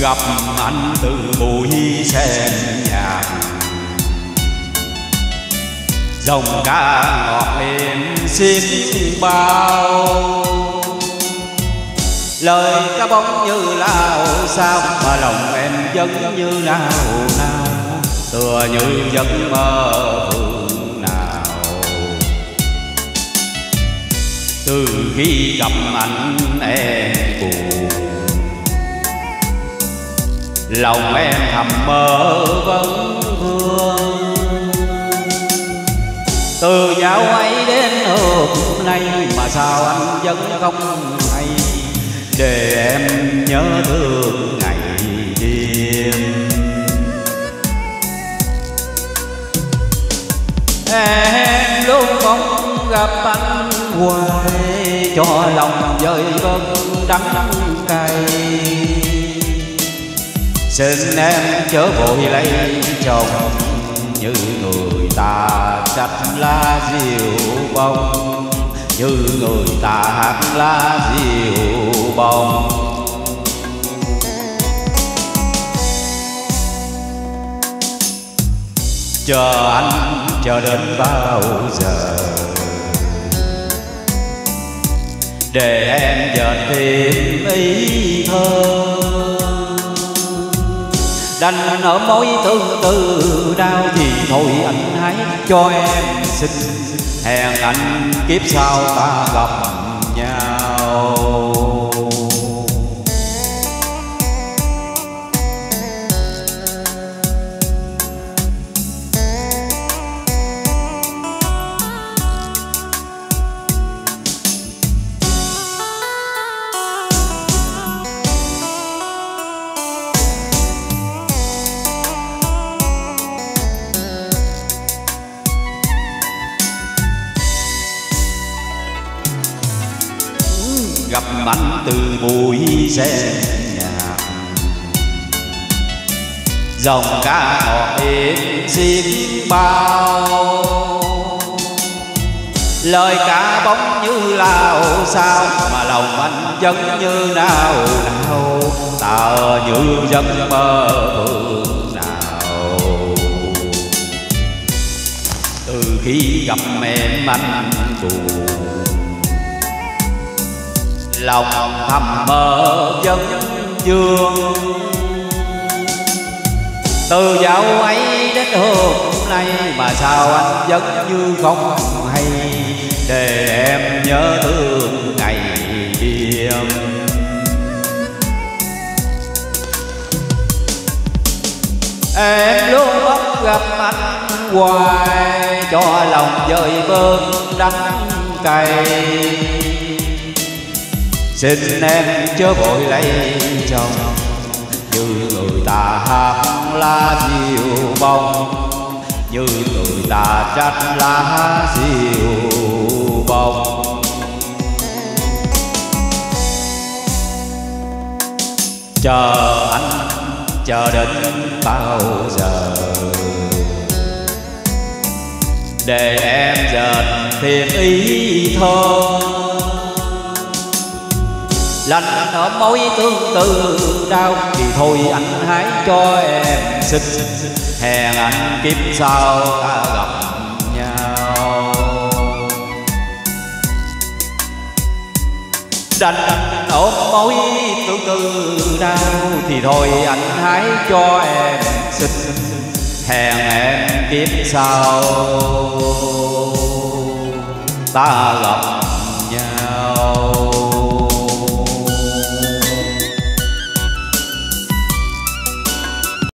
gặp anh từ buổi sen nhạc dòng ca ngọt êm xin bao. Lời ca bóng như lao sao mà lòng em vẫn như nào nào? Tựa như giấc mơ phương nào? Từ khi gặp anh em lòng em thầm mơ vẫn vương. Từ dạo ấy đến hôm nay mà sao anh vẫn không hay? Để em nhớ thương ngày đêm. Em luôn mong gặp anh hoài cho lòng vơi bớt đắng cay xin em chớ vội lấy chồng, như người ta chặt lá diều bông. Như người ta hát lá diều bông. Chờ anh, chờ đến bao giờ? Để em dệt thêm ý thơ đành ở mối tương tư đau thì thôi anh hãy cho em xin. Hẹn anh kiếp sau ta gặp nhau gặp từ bụi xe nhạc. Dòng ca ngọt êm xin bao. Lời ca bóng như lao sao mà lòng anh vẫn như nào nào. Tờ như giấc mơ phương nào. Từ khi gặp em anh buồn lòng thầm mơ dân dương. Từ dạo ấy đến hôm nay mà sao anh vẫn như không hay, để em nhớ thương ngày đêm. Em luôn bắt gặp anh hoài, cho lòng vơi bơm đắng cay xin em chớ vội lấy chồng. Như người ta hát lá diều bông, như người ta trách lá diều bông. Chờ anh, chờ đến bao giờ? Để em dệt thêm ý thơ lành ở mối tương tư đau thì thôi anh hãy cho em xin. Hẹn anh kiếp sau ta gặp nhau. Đành ôm mối tương tư đau thì thôi anh hãy cho em xin. Hẹn em kiếp sau ta gặp nhau.